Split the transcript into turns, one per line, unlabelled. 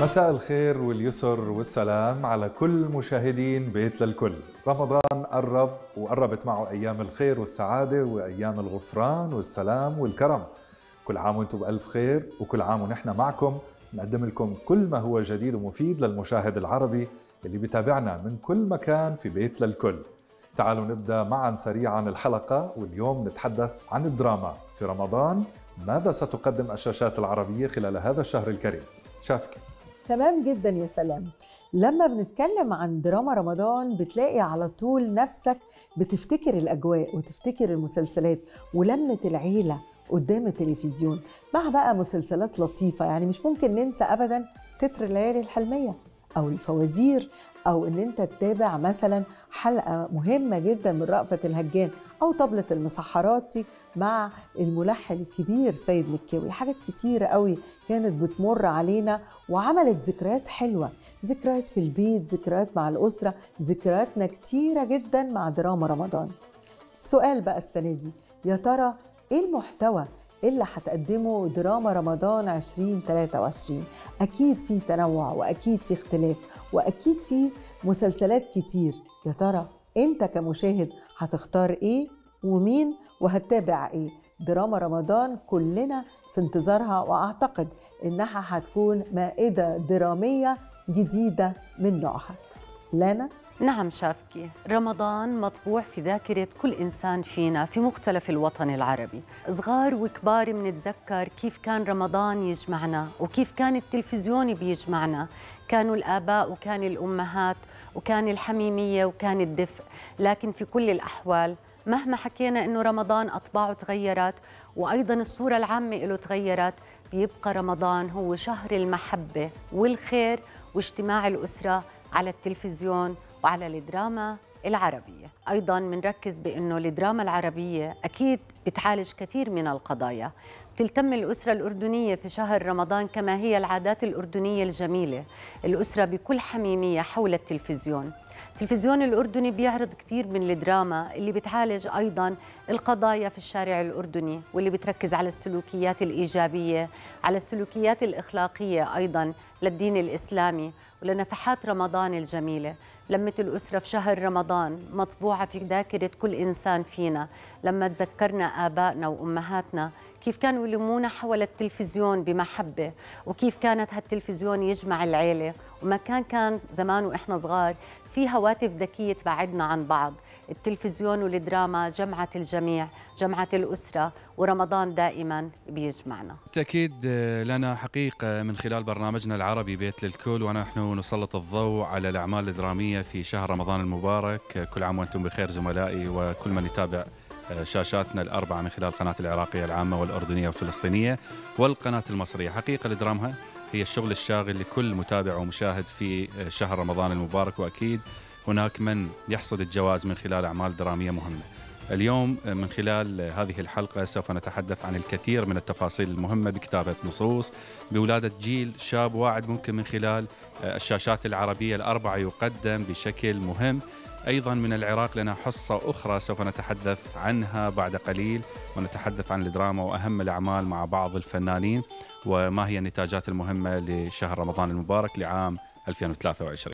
مساء الخير واليسر والسلام على كل مشاهدين بيت للكل رمضان قرب وقربت معه أيام الخير والسعادة وأيام الغفران والسلام والكرم. كل عام وأنتم بألف خير وكل عام ونحن معكم. نقدم لكم كل ما هو جديد ومفيد للمشاهد العربي اللي بيتابعنا من كل مكان في بيت للكل تعالوا نبدأ معا سريعا الحلقة واليوم نتحدث عن الدراما في رمضان. ماذا ستقدم الشاشات العربية خلال هذا الشهر الكريم؟ شافكي
تمام جدا يا سلام. لما بنتكلم عن دراما رمضان بتلاقي على طول نفسك بتفتكر الأجواء وتفتكر المسلسلات ولمة العيلة قدام التلفزيون. مع بقى مسلسلات لطيفة يعني مش ممكن ننسى أبدا تتر الليالي الحلمية. أو الفوازير أو إن أنت تتابع مثلا حلقة مهمة جدا من رأفت الهجان أو طبلة المسحراتي مع الملحن الكبير سيد مكاوي. حاجات كتيرة قوي كانت بتمر علينا وعملت ذكريات حلوة ذكريات في البيت ذكريات مع الأسرة ذكرياتنا كتيرة جدا مع دراما رمضان. السؤال بقى السنة دي يا ترى إيه المحتوى اللي هتقدمه دراما رمضان 2023 أكيد في تنوع وأكيد في اختلاف وأكيد في مسلسلات كتير. يا ترى أنت كمشاهد هتختار إيه؟ ومين؟ وهتتابع إيه؟ دراما رمضان كلنا في انتظارها وأعتقد إنها هتكون مائدة درامية جديدة من نوعها. لانا؟
نعم شافكي رمضان مطبوع في ذاكرة كل إنسان فينا في مختلف الوطن العربي. صغار وكبار منتذكر كيف كان رمضان يجمعنا وكيف كان التلفزيون بيجمعنا. كانوا الآباء وكان الأمهات وكان الحميمية وكان الدفء. لكن في كل الأحوال مهما حكينا أنه رمضان أطباعه تغيرت وأيضا الصورة العامة له تغيرت بيبقى رمضان هو شهر المحبة والخير واجتماع الأسرة على التلفزيون وعلى الدراما العربية. أيضا بنركز بأنه الدراما العربية أكيد بتعالج كثير من القضايا. تلتم الأسرة الأردنية في شهر رمضان كما هي العادات الأردنية الجميلة. الأسرة بكل حميمية حول التلفزيون. التلفزيون الأردني بيعرض كثير من الدراما اللي بتعالج أيضا القضايا في الشارع الأردني واللي بتركز على السلوكيات الإيجابية على السلوكيات الإخلاقية أيضا للدين الإسلامي ولنفحات رمضان الجميلة. لمة الأسرة في شهر رمضان مطبوعة في ذاكرة كل إنسان فينا. لما تذكرنا آبائنا وأمهاتنا كيف كانوا يلمونا حول التلفزيون بمحبة وكيف كانت هالتلفزيون يجمع العيلة. وما كان كان زمان وإحنا صغار في هواتف ذكية تبعدنا عن بعض. التلفزيون والدراما جمعت الجميع جمعت الأسرة ورمضان دائما بيجمعنا.
بالتأكيد لنا حقيقة من خلال برنامجنا العربي بيت للكل ونحن نسلط الضوء على الأعمال الدرامية في شهر رمضان المبارك. كل عام وأنتم بخير زملائي وكل من يتابع شاشاتنا الأربعة من خلال القناة العراقية العامة والأردنية والفلسطينية والقناة المصرية. حقيقة الدراما هي الشغل الشاغل لكل متابع ومشاهد في شهر رمضان المبارك وأكيد هناك من يحصد الجوائز من خلال أعمال درامية مهمة. اليوم من خلال هذه الحلقة سوف نتحدث عن الكثير من التفاصيل المهمة بكتابة نصوص بولادة جيل شاب واعد ممكن من خلال الشاشات العربية الأربعة يقدم بشكل مهم. أيضا من العراق لنا حصة أخرى سوف نتحدث عنها بعد قليل ونتحدث عن الدراما وأهم الأعمال مع بعض الفنانين وما هي النتاجات المهمة لشهر رمضان المبارك لعام 2023